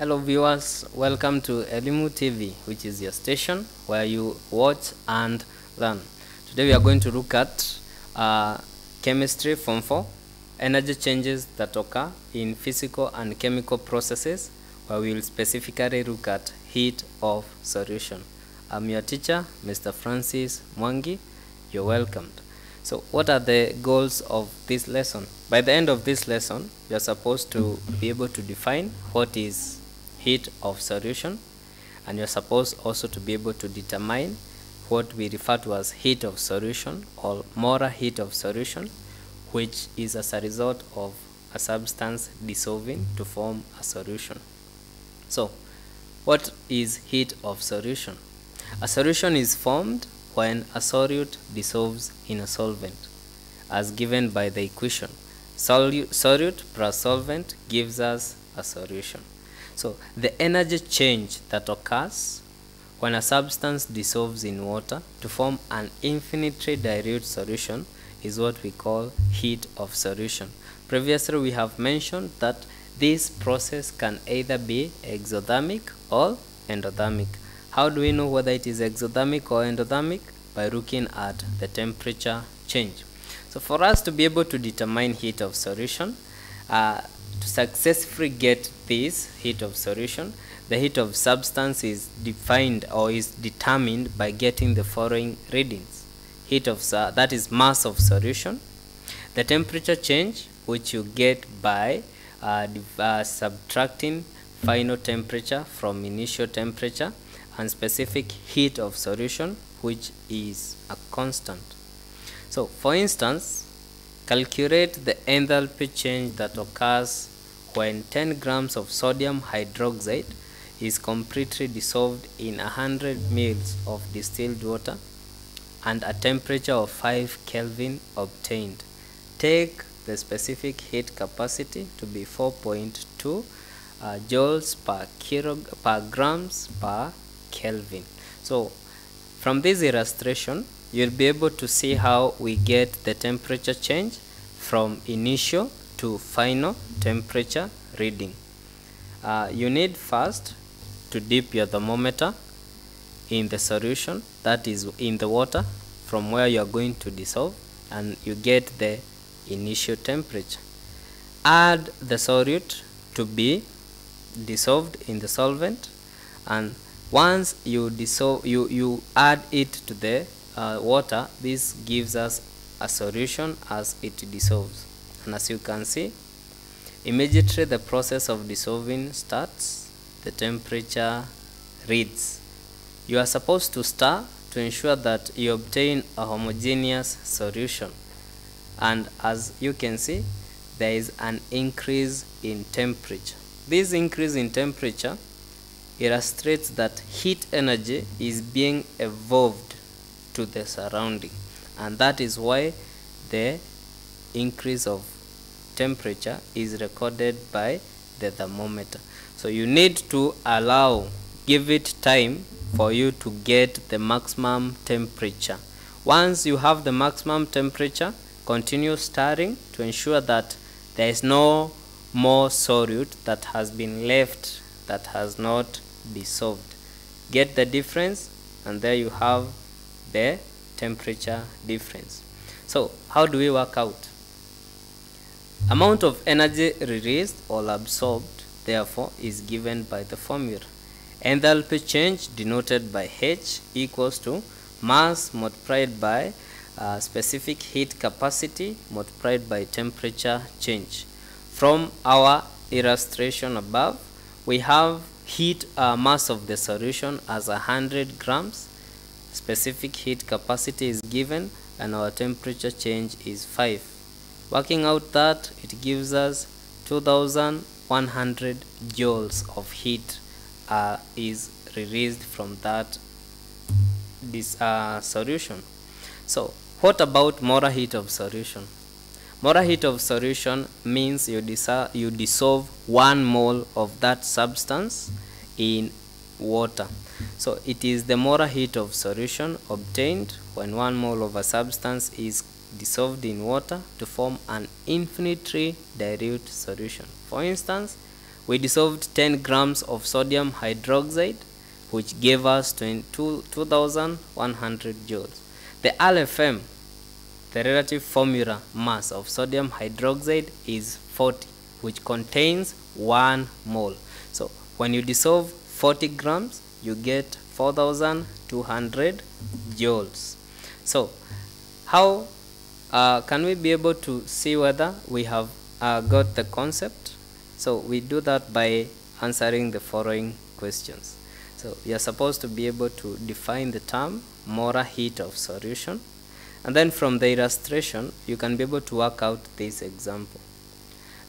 Hello viewers, welcome to Elimu TV, which is your station where you watch and learn. Today we are going to look at uh, chemistry form 4, energy changes that occur in physical and chemical processes where we will specifically look at heat of solution. I'm your teacher, Mr. Francis Mwangi. You're welcomed. So what are the goals of this lesson? By the end of this lesson, you're supposed to be able to define what is heat of solution and you're supposed also to be able to determine what we refer to as heat of solution or molar heat of solution which is as a result of a substance dissolving to form a solution. So, what is heat of solution? A solution is formed when a solute dissolves in a solvent as given by the equation. Solute plus solvent gives us a solution. So the energy change that occurs when a substance dissolves in water to form an infinitely dilute solution is what we call heat of solution. Previously we have mentioned that this process can either be exothermic or endothermic. How do we know whether it is exothermic or endothermic? By looking at the temperature change. So for us to be able to determine heat of solution, uh, to successfully get this heat of solution, the heat of substance is defined or is determined by getting the following readings. Heat of that is mass of solution, the temperature change which you get by uh, uh, subtracting final temperature from initial temperature and specific heat of solution which is a constant. So for instance, calculate the enthalpy change that occurs when 10 grams of sodium hydroxide is completely dissolved in 100 ml of distilled water and a temperature of 5 Kelvin obtained. Take the specific heat capacity to be 4.2 uh, joules per kilo per grams per Kelvin. So from this illustration, you'll be able to see how we get the temperature change from initial to final temperature reading. Uh, you need first to dip your thermometer in the solution that is in the water from where you are going to dissolve and you get the initial temperature. Add the solute to be dissolved in the solvent and once you dissolve you you add it to the uh, water this gives us a solution as it dissolves. And as you can see immediately the process of dissolving starts the temperature reads. You are supposed to stir to ensure that you obtain a homogeneous solution. And as you can see there is an increase in temperature. This increase in temperature illustrates that heat energy is being evolved to the surrounding and that is why the increase of temperature is recorded by the thermometer. So you need to allow give it time for you to get the maximum temperature. Once you have the maximum temperature continue stirring to ensure that there is no more solute that has been left that has not dissolved get the difference and there you have the temperature difference. So how do we work out? Amount of energy released or absorbed therefore is given by the formula. Enthalpy change denoted by H equals to mass multiplied by uh, specific heat capacity multiplied by temperature change. From our illustration above we have heat uh, mass of the solution as 100 grams. Specific heat capacity is given and our temperature change is 5 working out that it gives us 2100 joules of heat uh, is released from that this uh, solution. So what about molar heat of solution molar heat of solution means you, you dissolve one mole of that substance in water so it is the molar heat of solution obtained when one mole of a substance is dissolved in water to form an infinitely dilute solution. For instance, we dissolved 10 grams of sodium hydroxide which gave us 22 2100 joules. The LFM, the relative formula mass of sodium hydroxide is 40 which contains 1 mole. So when you dissolve 40 grams you get 4200 joules. So how uh, can we be able to see whether we have uh, got the concept? So we do that by answering the following questions. So you are supposed to be able to define the term molar heat of solution and then from the illustration you can be able to work out this example.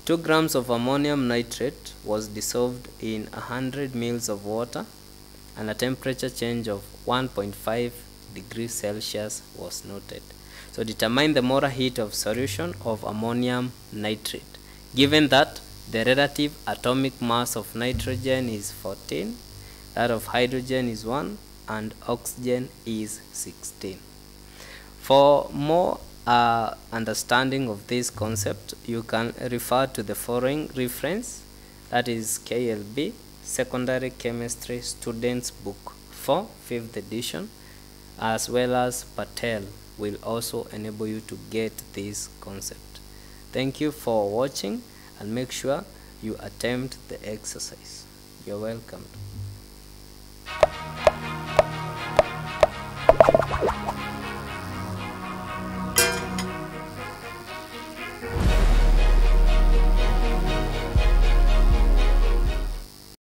2 grams of ammonium nitrate was dissolved in 100 mils of water and a temperature change of 1.5 degrees Celsius was noted. So determine the molar heat of solution of ammonium nitrate given that the relative atomic mass of nitrogen is 14 that of hydrogen is 1 and oxygen is 16 for more uh, understanding of this concept you can refer to the following reference. That is KLB secondary chemistry students book. 4 5th edition as well as Patel will also enable you to get this concept. Thank you for watching and make sure you attempt the exercise. You're welcome